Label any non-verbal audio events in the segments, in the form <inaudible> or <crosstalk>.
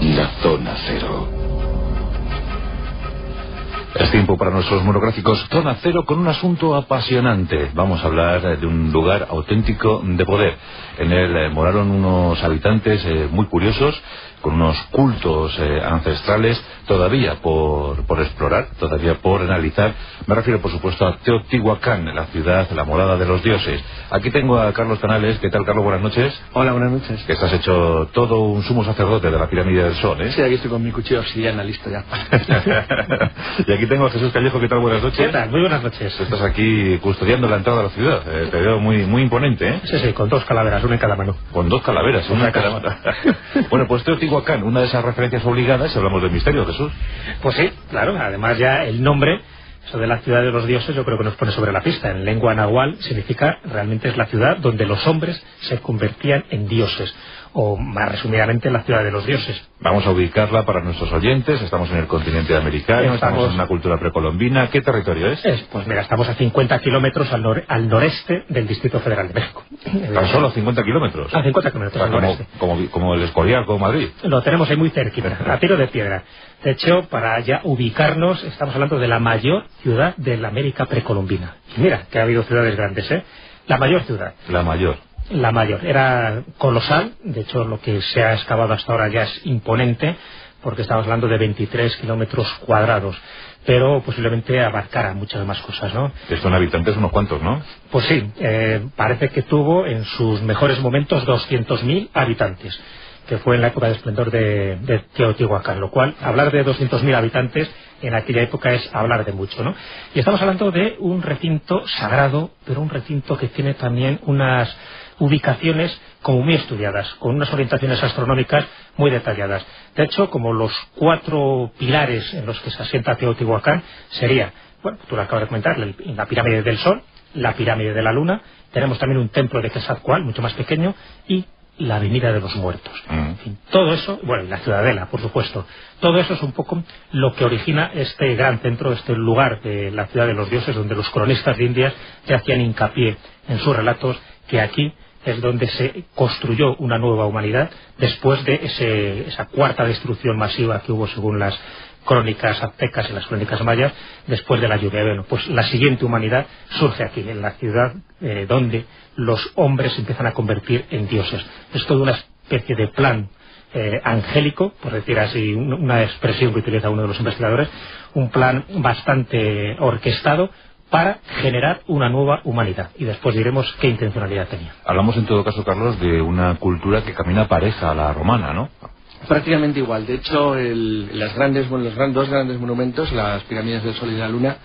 La Zona Cero. Es tiempo para nuestros monográficos Zona Cero con un asunto apasionante. Vamos a hablar de un lugar auténtico de poder. En él eh, moraron unos habitantes eh, muy curiosos con unos cultos eh, ancestrales todavía por, por, explorar, todavía por analizar. Me refiero, por supuesto, a Teotihuacán, la ciudad, la morada de los dioses. Aquí tengo a Carlos Canales. ¿Qué tal, Carlos? Buenas noches. Hola, buenas noches. Que estás hecho todo un sumo sacerdote de la pirámide del Sol, ¿eh? Sí, aquí estoy con mi cuchillo obsidiana listo ya. <laughs> y aquí tengo a Jesús Callejo. ¿Qué tal? Buenas noches. ¿Qué tal? Muy buenas noches. Estás aquí custodiando la entrada a la ciudad. Eh, te veo muy, muy imponente, ¿eh? Sí, sí, con dos calaveras, una en cada mano. Con dos calaveras, una, en cada mano. <laughs> bueno, pues Teotihuacán, una de esas referencias obligadas si hablamos del misterio, Jesús. Pues sí, claro. Además ya el nombre, eso de la ciudad de los dioses, yo creo que nos pone sobre la pista. En lengua nahual significa realmente es la ciudad donde los hombres se convertían en dioses o más resumidamente la ciudad de los dioses. Vamos a ubicarla para nuestros oyentes. Estamos en el continente americano, estamos, en una cultura precolombina. ¿Qué territorio es? Pues mira, estamos a 50 kilómetros al, al, noreste del Distrito Federal de México. ¿Tan solo 50 kilómetros? A 50 kilómetros al noreste. Como, como, el Escorial, como Madrid. Lo tenemos ahí muy cerquita, <laughs> a tiro de piedra. De hecho, para ya ubicarnos, estamos hablando de la mayor ciudad de la América precolombina. Y mira, que ha habido ciudades grandes, ¿eh? La mayor ciudad. La mayor la mayor. Era colosal, de hecho lo que se ha excavado hasta ahora ya es imponente, porque estamos hablando de 23 kilómetros cuadrados, pero posiblemente abarcara muchas más cosas, ¿no? Esto en habitantes unos cuantos, ¿no? Pues sí, eh, parece que tuvo en sus mejores momentos 200.000 habitantes que fue en la época de esplendor de, de Teotihuacán, lo cual hablar de 200.000 habitantes en aquella época es hablar de mucho, ¿no? Y estamos hablando de un recinto sagrado, pero un recinto que tiene también unas ubicaciones como muy estudiadas, con unas orientaciones astronómicas muy detalladas. De hecho, como los cuatro pilares en los que se asienta Teotihuacán sería, bueno, tú lo acabas de comentar, la pirámide del Sol, la pirámide de la Luna, tenemos también un templo de Quetzalcoatl, mucho más pequeño, y la Avenida de los Muertos. Mm. En fin, todo eso, bueno, y la Ciudadela, por supuesto, todo eso es un poco lo que origina este gran centro, este lugar de la Ciudad de los Dioses, donde los cronistas de Indias ya hacían hincapié en sus relatos que aquí es donde se construyó una nueva humanidad después de esa cuarta destrucción masiva que hubo según las crónicas aztecas y las crónicas mayas después de la lluvia. Bueno, pues la siguiente humanidad surge aquí, en la ciudad eh, donde los hombres se empiezan a convertir en dioses. Es toda una especie de plan eh, angélico, por decir así, una expresión que utiliza uno de los investigadores, un plan bastante orquestado para generar una nueva humanidad. Y después diremos qué intencionalidad tenía. Hablamos en todo caso, Carlos, de una cultura que camina pareja a la romana, ¿no? Prácticamente igual. De hecho, las grandes, bueno, los dos grandes monumentos, las pirámides del Sol y la Luna,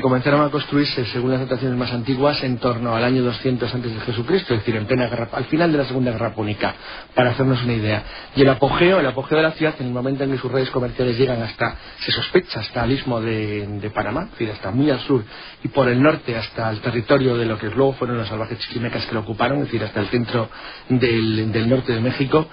comenzaron a construirse, según las dataciones más antiguas, en torno al año 200 antes de Jesucristo, es decir, en plena guerra, al final de la Segunda Guerra Púnica, para hacernos una idea. Y el apogeo, el apogeo de la ciudad, en el momento en que sus redes comerciales llegan hasta, se sospecha, hasta el istmo de, Panamá, es decir, hasta muy al sur, y por el norte hasta el territorio de lo que luego fueron los salvajes chiquimecas que lo ocuparon, es decir, hasta el centro del norte de México,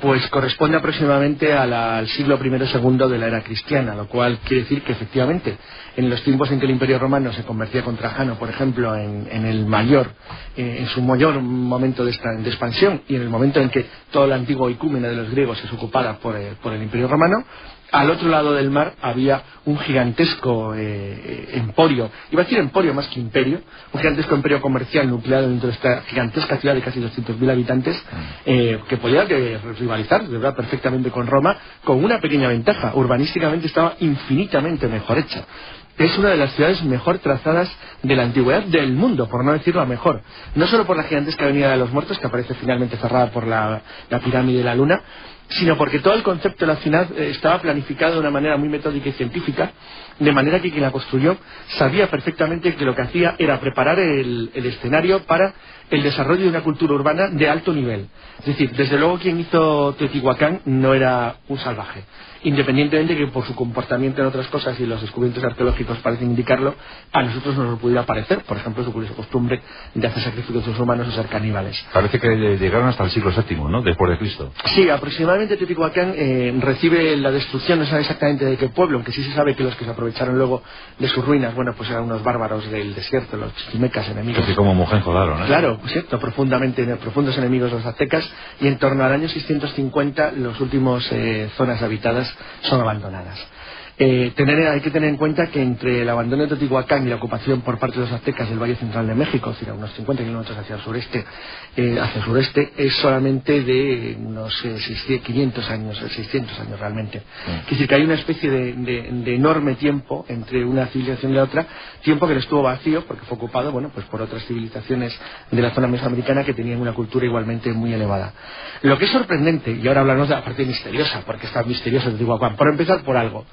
pues corresponde aproximadamente al siglo I II de la era cristiana, lo cual quiere decir que efectivamente en los tiempos en que el Imperio Romano se convertía con Trajano, por ejemplo, en, el mayor, eh, en su mayor momento de, expansión y en el momento en que todo el antiguo icúmeno de los griegos es ocupada por el Imperio Romano, al otro lado del mar había un gigantesco eh, emporio, iba a decir emporio más que imperio, un gigantesco imperio comercial nucleado dentro de esta gigantesca ciudad de casi 200.000 habitantes, mm. eh, que podía rivalizar, de verdad, perfectamente con Roma, con una pequeña ventaja, urbanísticamente estaba infinitamente mejor hecha es una de las ciudades mejor trazadas de la antigüedad del mundo, por no decir la mejor. No solo por la gigantesca Avenida de los Muertos, que aparece finalmente cerrada por la, la pirámide de la Luna, sino porque todo el concepto de la ciudad eh, estaba planificado de una manera muy metódica y científica, de manera que quien la construyó sabía perfectamente que lo que hacía era preparar el, escenario para el desarrollo de una cultura urbana de alto nivel. Es decir, desde luego quien hizo Teotihuacán no era un salvaje, independientemente que por su comportamiento en otras cosas y los descubrimientos arqueológicos parecen indicarlo, a nosotros nos lo pudiera parecer, por ejemplo, su curiosa costumbre de hacer sacrificios de humanos o ser caníbales. Parece que llegaron hasta el siglo VII, ¿no?, después de Cristo. Sí, aproximadamente Teotihuacán eh, recibe la destrucción, no sabe exactamente de qué pueblo, aunque sí se sabe que los que se aprovecharon luego de sus ruinas, bueno, pues eran unos bárbaros del desierto, los chichimecas enemigos. Casi como Mohenjo-Daro, ¿no? Claro, pues cierto, profundamente, profundos enemigos los aztecas, y en torno al año 650 las últimas eh, zonas habitadas son abandonadas. Eh, tener, hay que tener en cuenta que entre el abandono de Teotihuacán y la ocupación por parte de los aztecas del Valle Central de México, es decir, a unos 50 kilómetros hacia el sureste, eh, hacia el sureste, es solamente de unos 500 eh, años, 600 años realmente. Mm. Es decir, que hay una especie de, enorme tiempo entre una civilización y la otra, tiempo que estuvo vacío porque fue ocupado, bueno, pues por otras civilizaciones de la zona mesoamericana que tenían una cultura igualmente muy elevada. Lo que es sorprendente, y ahora hablamos de la parte misteriosa, porque está misterioso Teotihuacán, por empezar por algo.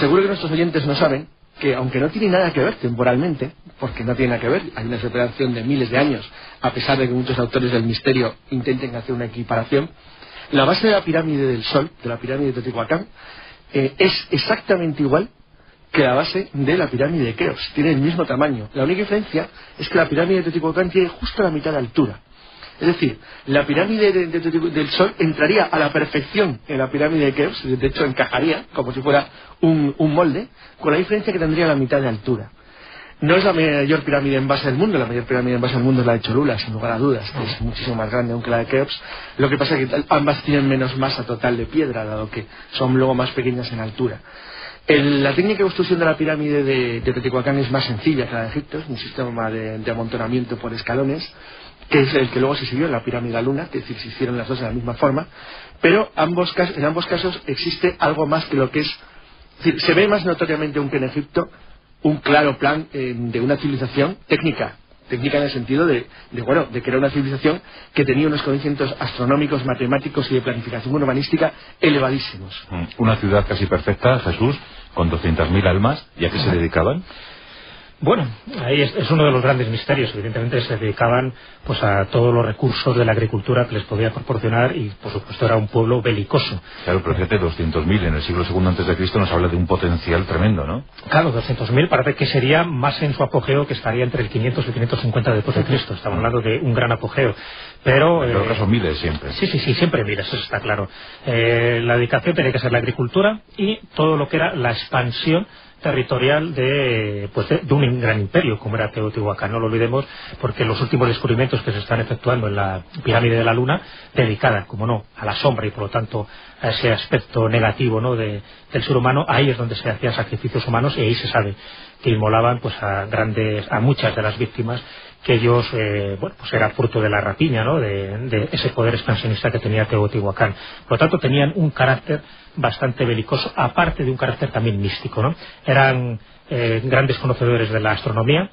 Seguro que nuestros oyentes no saben que, aunque no tiene nada que ver temporalmente, porque no tiene nada que ver, hay una separación de miles de años, a pesar de que muchos autores del misterio intenten hacer una equiparación, la base de la pirámide del Sol, de la pirámide de Teotihuacán, eh, es exactamente igual que la base de la pirámide de Keops. Tiene el mismo tamaño. La única diferencia es que la pirámide de Teotihuacán tiene justo la mitad de altura. Es decir, la pirámide del Sol entraría a la perfección en la pirámide de Keops, de hecho encajaría como si fuera un, molde, con la diferencia que tendría la mitad de altura. No es la mayor pirámide en base del mundo, la mayor pirámide en base del mundo es la de Cholula, sin lugar a dudas, que es muchísimo más grande aunque la de Keops. Lo que pasa es que ambas tienen menos masa total de piedra, dado que son luego más pequeñas en altura. la técnica de construcción de la pirámide de, Teotihuacán es más sencilla que la de Egipto, es un sistema de amontonamiento por escalones que es el que luego se siguió en la pirámide de la luna, es decir, se hicieron las dos de la misma forma, pero ambos, en ambos casos existe algo más que lo que es, es decir, se ve más notoriamente aunque en Egipto un claro plan eh, de una civilización técnica, técnica en el sentido de, bueno, de que era una civilización que tenía unos conocimientos astronómicos, matemáticos y de planificación urbanística elevadísimos. Mm, una ciudad casi perfecta, Jesús, con 200.000 almas, ¿y a qué se dedicaban? Bueno, ahí es, uno de los grandes misterios. Evidentemente se dedicaban pues a todos los recursos de la agricultura que les podía proporcionar y, por supuesto, era un pueblo belicoso. Claro, pero fíjate, 200.000 en el siglo II antes de Cristo nos habla de un potencial tremendo, ¿no? Claro, 200.000 parece que sería más en su apogeo que estaría entre el 500 y el 550 después de Cristo. Estamos hablando de un gran apogeo. Pero, pero eh, son miles siempre. Sí, sí, sí, siempre miles, eso está claro. Eh, la dedicación tenía que ser la agricultura y todo lo que era la expansión territorial de, pues de, un gran imperio como era Teotihuacán. No lo olvidemos porque los últimos descubrimientos que se están efectuando en la pirámide de la Luna, dedicada, como no, a la sombra y por lo tanto a ese aspecto negativo ¿no? del ser humano, ahí es donde se hacían sacrificios humanos y ahí se sabe que inmolaban pues a grandes, a muchas de las víctimas que ellos, eh, bueno, pues era fruto de la rapiña, ¿no? De, ese poder expansionista que tenía Teotihuacán. Por lo tanto, tenían un carácter bastante belicoso, aparte de un carácter también místico, ¿no? Eran eh, grandes conocedores de la astronomía,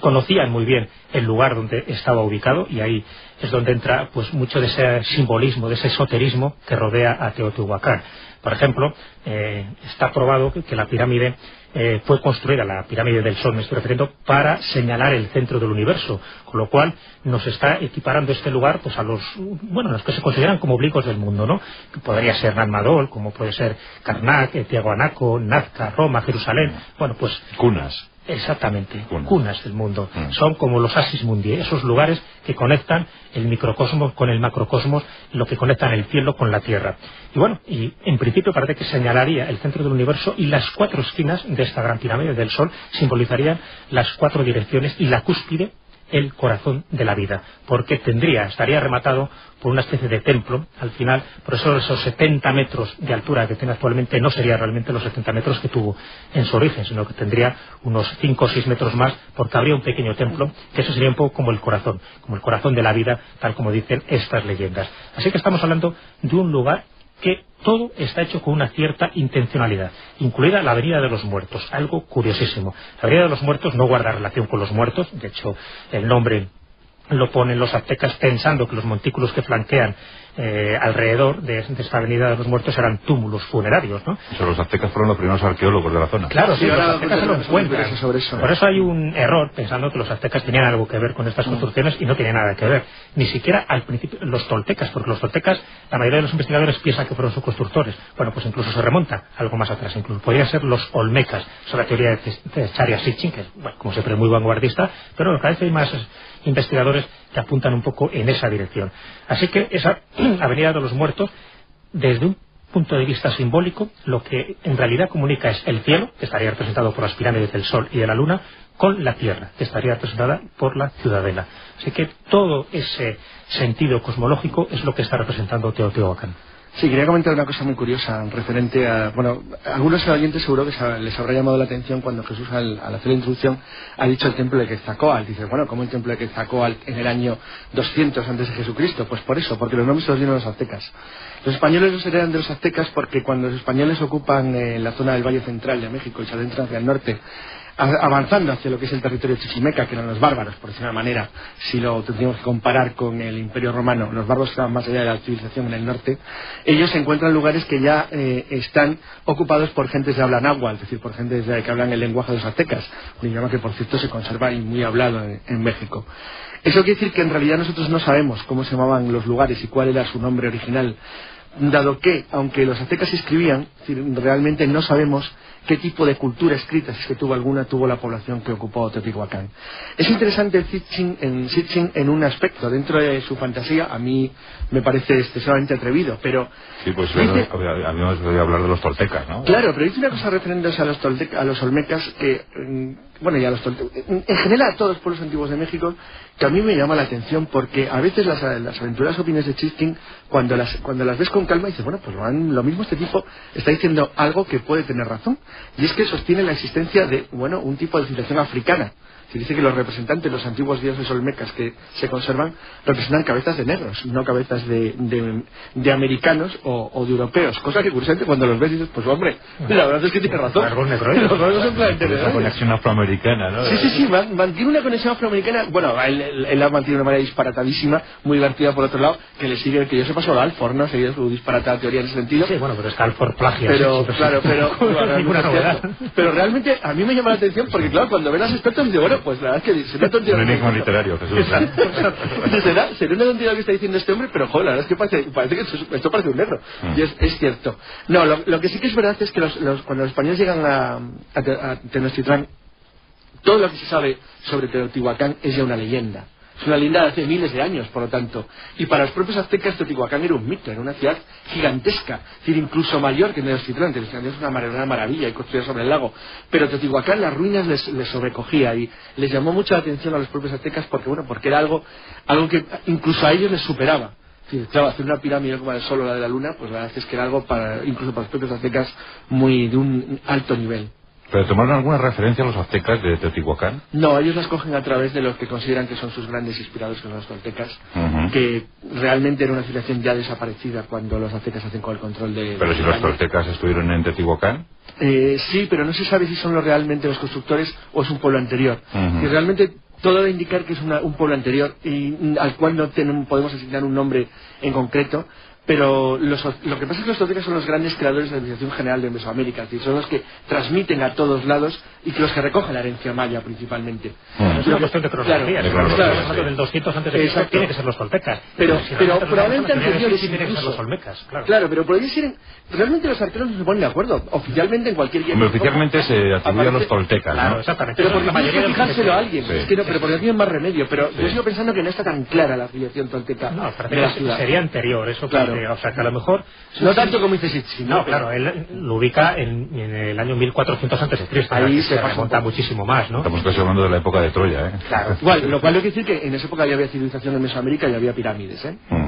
conocían muy bien el lugar donde estaba ubicado y ahí es donde entra pues mucho de ese simbolismo, de ese esoterismo que rodea a Teotihuacán. Por ejemplo, eh, está probado que, la pirámide eh, fue construida, la pirámide del Sol me estoy refiriendo, para señalar el centro del universo, con lo cual nos está equiparando este lugar pues a los, bueno, los que se consideran como oblicuos del mundo, ¿no? podría ser Nanmadol, como puede ser Karnak, Tiahuanaco, Nazca, Roma, Jerusalén, bueno, pues... Cunas. Exactamente, cunas, del mundo. Mm. Son como los asis mundi, esos lugares que conectan el microcosmos con el macrocosmos, lo que conectan el cielo con la tierra. Y bueno, y en principio parece que señalaría el centro del universo y las cuatro esquinas de esta gran pirámide del Sol simbolizarían las cuatro direcciones y la cúspide el corazón de la vida, porque tendría, estaría rematado por una especie de templo al final, por eso esos 70 metros de altura que tiene actualmente no sería realmente los 70 metros que tuvo en su origen, sino que tendría unos 5 o 6 metros más, porque habría un pequeño templo, que eso sería un poco como el corazón, como el corazón de la vida, tal como dicen estas leyendas. Así que estamos hablando de un lugar que todo está hecho con una cierta intencionalidad, incluida la Avenida de los Muertos, algo curiosísimo. La Avenida de los Muertos no guarda relación con los muertos, de hecho el nombre lo ponen los aztecas pensando que los montículos que flanquean eh, alrededor de, esta avenida de los muertos eran túmulos funerarios, ¿no? los aztecas fueron los primeros arqueólogos de la zona. Claro, sí, los aztecas se lo encuentran. Por eso hay un error pensando que los aztecas tenían algo que ver con estas mm. construcciones y no tienen nada que ver. Ni siquiera al principio los toltecas, porque los toltecas, la mayoría de los investigadores piensan que fueron sus constructores. Bueno, pues incluso se remonta algo más atrás. Incluso podrían ser los olmecas. Eso la teoría de Charia Sitchin, que es, bueno, como siempre, muy vanguardista, pero cada vez hay más investigadores que apuntan un poco en esa dirección. Así que esa <clears throat> Avenida de los Muertos, desde un punto de vista simbólico, lo que en realidad comunica es el cielo, que estaría representado por las pirámides del Sol y de la Luna, con la Tierra, que estaría representada por la ciudadela. Así que todo ese sentido cosmológico es lo que está representando Teotihuacán. Sí, quería comentar una cosa muy curiosa referente a, bueno, algunos oyentes seguro que les habrá llamado la atención cuando Jesús al, hacer la introducción ha dicho el templo de Quetzalcóatl. Dice, bueno, ¿cómo el templo de Quetzalcóatl en el año 200 antes de Jesucristo? Pues por eso, porque los nombres los dieron los aztecas. Los españoles los heredan de los aztecas porque cuando los españoles ocupan eh, la zona del Valle Central de México y se adentran hacia el norte avanzando hacia lo que es el territorio chichimeca, que eran los bárbaros, por decir una manera, si lo tendríamos que comparar con el Imperio Romano, los bárbaros estaban más allá de la civilización en el norte, ellos se encuentran lugares que ya eh, están ocupados por gentes de habla náhuatl, es decir, por gentes que hablan el lenguaje de los aztecas, un idioma que por cierto se conserva y muy hablado en México. Eso quiere decir que en realidad nosotros no sabemos cómo se llamaban los lugares y cuál era su nombre original, dado que, aunque los aztecas escribían, realmente no sabemos qué tipo de cultura escrita, si es que tuvo alguna, tuvo la población que ocupó Teotihuacán. Es interesante el Sitchin en, en un aspecto, dentro de su fantasía, a mí me parece excesivamente atrevido, pero... Sí, pues a mí me voy a hablar de los toltecas, ¿no? Claro, pero dice una cosa refiriéndose a los, a los olmecas que... Mm, bueno, ya los en general a todos los pueblos antiguos de México, que a mí me llama la atención porque a veces las, las aventuras opiniones de Chiskin, cuando las, cuando las ves con calma, dices, bueno, pues lo mismo este tipo está diciendo algo que puede tener razón, y es que sostiene la existencia de, bueno, un tipo de civilización africana se dice que los representantes, de los antiguos dioses olmecas que se conservan, representan cabezas de negros, no cabezas de, de, americanos o, de europeos. Cosa que curiosamente cuando los ves dices, pues hombre, la verdad es que tiene razón. Una <laughs> conexión afroamericana, ¿no? Sí, sí, sí, mantiene una conexión afroamericana. Bueno, él, él, la mantiene de una manera disparatadísima, muy divertida por otro lado, que le sigue, que yo sepa solo Alford, ¿no? Seguía su disparatada teoría en ese sentido. Sí, bueno, pero está Alford plagia. Pero, claro, pero, <laughs> pero realmente a mí me llama la atención porque, claro, cuando ven a los expertos dice, bueno, pues la verdad es que será tontería. Un enigma literario, Jesús. será, será una tontería lo que está diciendo este hombre, pero joder, la verdad es que parece, parece que esto, parece un negro. Mm. Y es, es, cierto. No, lo, lo, que sí que es verdad es que los, los, cuando los españoles llegan a, a, a Tenochtitlán, todo lo que se sabe sobre Teotihuacán es ya una leyenda. Es una leyenda de hace miles de años, por lo tanto. Y para los propios aztecas, Teotihuacán era un mito, era una ciudad gigantesca, es decir, incluso mayor que Tenochtitlán. Tenochtitlán es una, una maravilla y construida sobre el lago. Pero Teotihuacán las ruinas les, sobrecogía y les llamó mucha atención a los propios aztecas porque, bueno, porque era algo, algo que incluso a ellos les superaba. claro, hacer una pirámide como el Sol o la de la Luna, pues la verdad es que era algo para, incluso para los propios aztecas muy de un alto nivel. ¿Pero tomaron alguna referencia a los aztecas de Teotihuacán? No, ellos las cogen a través de los que consideran que son sus grandes inspiradores, que son los toltecas, que realmente era una civilización ya desaparecida cuando los aztecas hacen con el control de... ¿Pero si los toltecas estuvieron en Teotihuacán? Eh, sí, pero no se sabe si son los realmente los constructores o es un pueblo anterior. Y realmente todo debe indicar que es un pueblo anterior y al cual no podemos asignar un nombre en concreto, pero lo que pasa es que los toltecas son los grandes creadores de la civilización general de Mesoamérica, es decir, son los que transmiten a todos lados y que los que recogen la herencia maya principalmente. Mm. Es una cuestión de cronología, claro, claro, claro, del 200 antes de Cristo tiene que ser los toltecas. Pero, pero, probablemente anteriores tienen que ser los olmecas, claro. Claro, pero podría ser, realmente los arqueólogos no se ponen de acuerdo, oficialmente en cualquier guía. Oficialmente se atribuye a los toltecas, claro, ¿no? exactamente. Pero porque la mayoría que fijárselo a alguien, es que no, pero porque no tienen más remedio, pero yo sigo pensando que no está tan clara la afiliación tolteca no, sería anterior, eso claro. O sea que a lo mejor no tanto como dice Sitchin. No, claro, él lo ubica en, el año 1400 antes de Cristo. Ahí se, remonta muchísimo más, ¿no? Estamos casi hablando de la época de Troya, ¿eh? Claro. Igual, lo cual quiere decir que en esa época ya había civilización en Mesoamérica y había pirámides, ¿eh? Mm.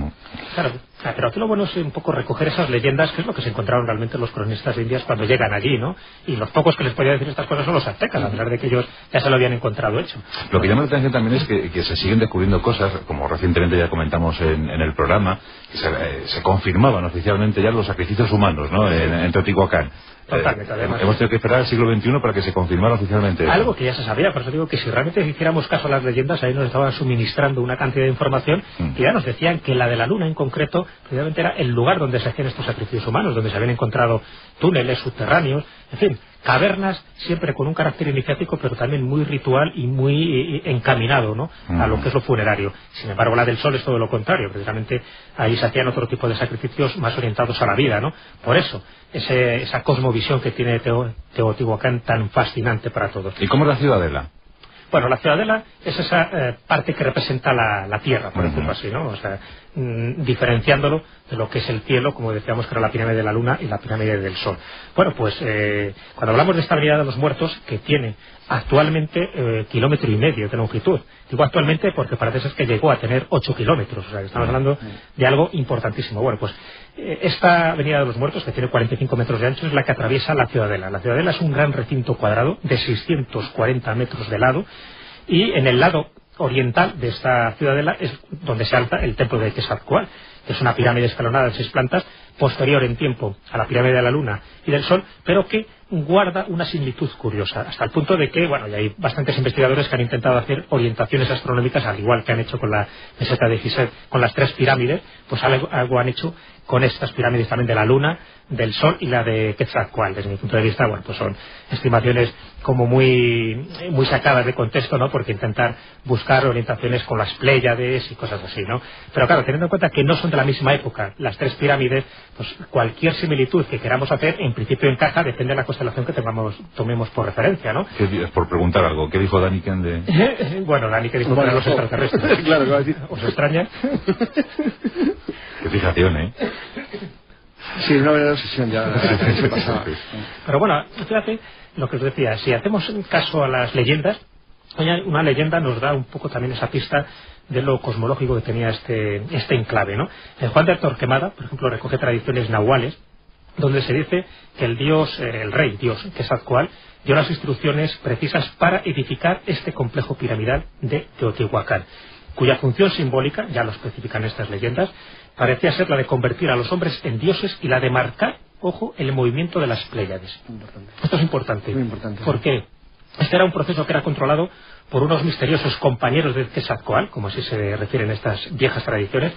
Claro, pero aquí lo bueno es un poco recoger esas leyendas, que es lo que se encontraron realmente los cronistas Indias cuando llegan allí, ¿no? Y los pocos que les podía decir estas cosas son los aztecas, a pesar de que ellos ya se lo habían encontrado hecho. Lo que llama la atención también es que, se siguen descubriendo cosas, como recientemente ya comentamos en, el programa, que se, eh, se confirmaban oficialmente ya los sacrificios humanos, ¿no? En, Teotihuacán. Totalmente, además. Hemos tenido que esperar al siglo XXI para que se confirmara oficialmente. Algo que ya se sabía, por eso digo que si realmente hiciéramos caso a las leyendas, ahí nos estaban suministrando una cantidad de información mm. que ya nos decían que la de la Luna en concreto, precisamente era el lugar donde se hacían estos sacrificios humanos, donde se habían encontrado túneles subterráneos, en fin, cavernas siempre con un carácter iniciático, pero también muy ritual y muy eh, encaminado ¿no? a lo que es lo funerario. Sin embargo, la del Sol es todo lo contrario, precisamente ahí se hacían otro tipo de sacrificios más orientados a la vida. ¿no? Por eso, esa cosmovisión que tiene Teotihuacán tan fascinante para todos. ¿Y cómo es la ciudadela? Bueno, la ciudadela es esa eh, parte que representa la, tierra, por decirlo así, ¿no? O sea, mm, diferenciándolo de lo que es el cielo, como decíamos que era la pirámide de la luna y la pirámide del sol. Bueno, pues eh, cuando hablamos de esta avenida de los muertos, que tiene actualmente eh, kilómetro y medio de longitud. Digo actualmente porque parece ser que llegó a tener 8 kilómetros, o sea, estamos hablando de algo importantísimo. Bueno, pues eh, esta Avenida de los Muertos, que tiene 45 metros de ancho, es la que atraviesa la Ciudadela. La Ciudadela es un gran recinto cuadrado de 640 metros de lado y en el lado oriental de esta ciudadela es donde se alza el templo de Quetzalcoatl, que es una pirámide escalonada de seis plantas, posterior en tiempo a la pirámide de la Luna y del Sol, pero que guarda una similitud curiosa, hasta el punto de que, bueno, y hay bastantes investigadores que han intentado hacer orientaciones astronómicas, al igual que han hecho con la meseta de Giselle, con las tres pirámides, pues algo, han hecho con estas pirámides también de la Luna, del Sol y la de Quetzalcoatl. Desde mi punto de vista, bueno, pues son estimaciones como muy, muy sacadas de contexto, ¿no? Porque intentar buscar orientaciones con las Pléyades y cosas así, ¿no? Pero claro, teniendo en cuenta que no son de la misma época las tres pirámides, pues cualquier similitud que queramos hacer, en principio encaja, depende de la constelación que tengamos, tomemos por referencia, ¿no? por preguntar algo, ¿qué dijo Daniken de...? <laughs> bueno, Daniken dijo bueno, que los extraterrestres. <laughs> claro, que a decir. ¿Os extraña? Qué fijación, ¿eh? Sí, una verdadera obsesión ya <laughs> se pasaba. Pero bueno, fíjate lo que os decía, si hacemos caso a las leyendas, una leyenda nos da un poco también esa pista de lo cosmológico que tenía este, este enclave. ¿no? El Juan de Torquemada, por ejemplo, recoge tradiciones nahuales, donde se dice que el dios, eh, el rey dios, que es actual, dio las instrucciones precisas para edificar este complejo piramidal de Teotihuacán, cuya función simbólica, ya lo especifican estas leyendas, parecía ser la de convertir a los hombres en dioses y la de marcar, ojo, el movimiento de las Pléyades. Esto es importante. Muy importante. ¿Por qué? Este era un proceso que era controlado por unos misteriosos compañeros de Quetzalcoatl, como así se refieren estas viejas tradiciones,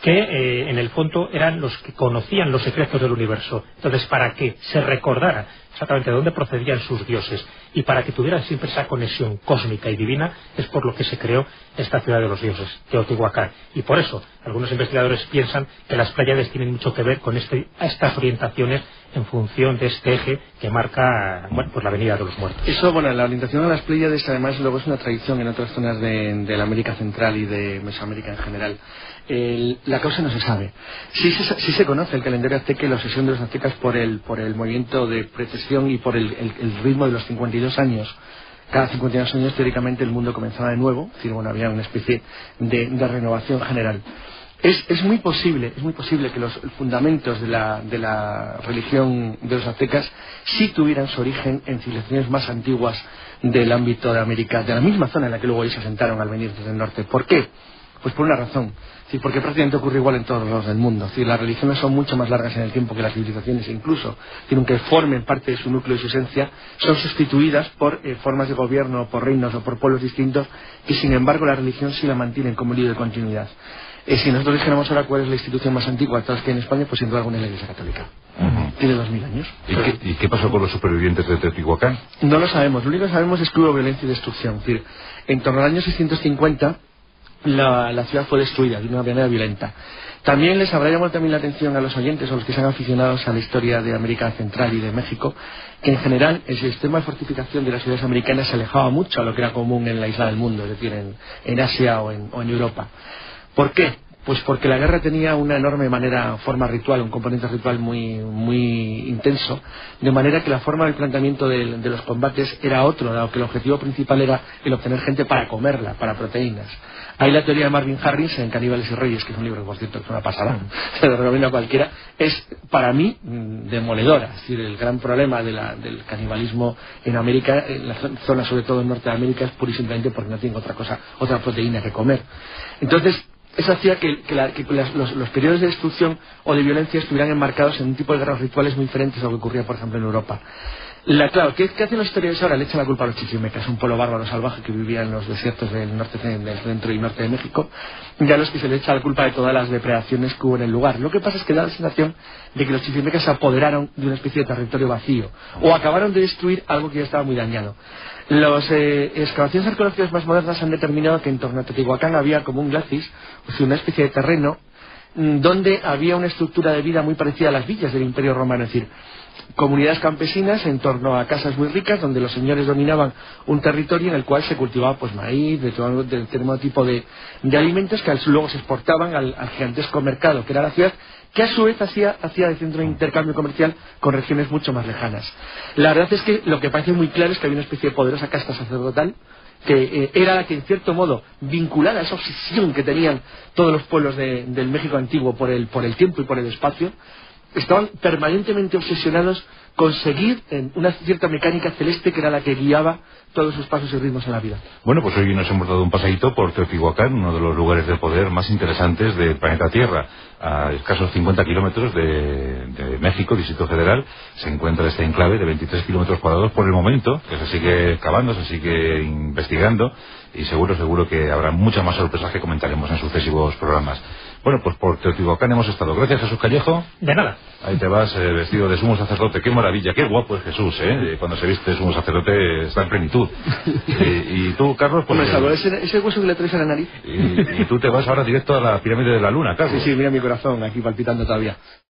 que eh, en el fondo eran los que conocían los secretos del universo. Entonces, para que se recordara exactamente de dónde procedían sus dioses y para que tuvieran siempre esa conexión cósmica y divina, es por lo que se creó esta ciudad de los dioses, Teotihuacán. Y por eso, algunos investigadores piensan que las Pléyades tienen mucho que ver con este, estas orientaciones en función de este eje que marca bueno, pues la Avenida de los Muertos. Eso, bueno, la orientación de las Pléyades además luego es una tradición en otras zonas de, la América Central y de Mesoamérica en general. La causa no se sabe. Sí se, conoce el calendario azteca y la obsesión de los aztecas por el, por el movimiento de precesión y por el, ritmo de los 52 años cada 52 años teóricamente el mundo comenzaba de nuevo, es decir, bueno, había una especie de renovación general. Es, muy posible, es muy posible que los fundamentos de la, religión de los aztecas sí tuvieran su origen en civilizaciones más antiguas del ámbito de América, de la misma zona en la que luego ellos se asentaron al venir desde el norte. ¿Por qué? Pues por una razón. Sí, porque prácticamente ocurre igual en todos los del mundo. Sí, las religiones son mucho más largas en el tiempo que las civilizaciones, e incluso, aunque formen parte de su núcleo y su esencia, son sustituidas por eh, formas de gobierno, por reinos o por pueblos distintos, y sin embargo la religión sí la mantienen como lío de continuidad. Eh, si nosotros dijéramos ahora cuál es la institución más antigua de todas que hay en España, pues sin duda alguna es la Iglesia Católica. Tiene dos mil años. ¿Y qué, pasó con los supervivientes de Teotihuacán? No lo sabemos. Lo único que sabemos es que hubo violencia y destrucción. Es decir, en torno al año 650 la, ciudad fue destruida de una manera violenta. También les habrá llamado también la atención a los oyentes o los que sean aficionados a la historia de América Central y de México, que en general el sistema de fortificación de las ciudades americanas se alejaba mucho a lo que era común en la isla del mundo, es decir, en, Asia o en Europa. ¿Por qué? Pues porque la guerra tenía una enorme manera, forma ritual, un componente ritual muy, muy intenso, de manera que la forma del planteamiento de, los combates era otro, dado que el objetivo principal era el obtener gente para comerla, para proteínas. Hay la teoría de Marvin Harris en Caníbales y Reyes, que es un libro que por cierto es una pasada, <laughs> se lo recomiendo a cualquiera, es para mí mm, demoledora. Es decir, el gran problema del canibalismo en América, en la zona sobre todo en Norteamérica, es pura y simplemente porque no tienen otra cosa, otra proteína que comer. Entonces, eso hacía que, los, periodos de destrucción o de violencia estuvieran enmarcados en un tipo de guerras rituales muy diferentes a lo que ocurría, por ejemplo, en Europa. La, claro, ¿qué, hacen los historiadores ahora? Le echan la culpa a los chichimecas, un pueblo bárbaro salvaje que vivía en los desiertos del norte, del centro y norte de México, y a los que se le echa la culpa de todas las depredaciones que hubo en el lugar. Lo que pasa es que da la sensación de que los chichimecas se apoderaron de una especie de territorio vacío, o acabaron de destruir algo que ya estaba muy dañado. Las eh, excavaciones arqueológicas más modernas han determinado que en torno a Teotihuacán había como un glacis, o sea, una especie de terreno, mm, donde había una estructura de vida muy parecida a las villas del Imperio Romano, es decir, comunidades campesinas en torno a casas muy ricas donde los señores dominaban un territorio en el cual se cultivaba pues maíz, de todo determinado tipo de, alimentos que luego se exportaban al, gigantesco mercado que era la ciudad que a su vez hacía, hacía de centro de intercambio comercial con regiones mucho más lejanas. La verdad es que lo que parece muy claro es que había una especie de poderosa casta sacerdotal que eh, era la que en cierto modo vinculada a esa obsesión que tenían todos los pueblos del México antiguo por el, por el tiempo y por el espacio, estaban permanentemente obsesionados con seguir en una cierta mecánica celeste que era la que guiaba todos sus pasos y ritmos en la vida. Bueno, pues hoy nos hemos dado un pasadito por Teotihuacán, uno de los lugares de poder más interesantes del planeta Tierra. A escasos 50 kilómetros de, México, Distrito Federal, se encuentra este enclave de 23 kilómetros cuadrados por el momento, que se sigue cavando, se sigue investigando y seguro, seguro que habrá muchas más sorpresas que comentaremos en sucesivos programas. Bueno, pues por Teotihuacán hemos estado. Gracias, Jesús Callejo. De nada. Ahí te vas eh, vestido de sumo sacerdote. Qué maravilla, qué guapo es Jesús, ¿eh? Cuando se viste sumo sacerdote está en plenitud. <laughs> y, tú, Carlos, pues... ese, ese, hueso que le traes a la nariz. Y, y, tú te vas ahora directo a la pirámide de la luna, Carlos. Sí, sí, mira mi corazón aquí palpitando todavía.